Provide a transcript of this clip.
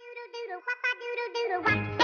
doodle doodle, wop a doodle doodle wop.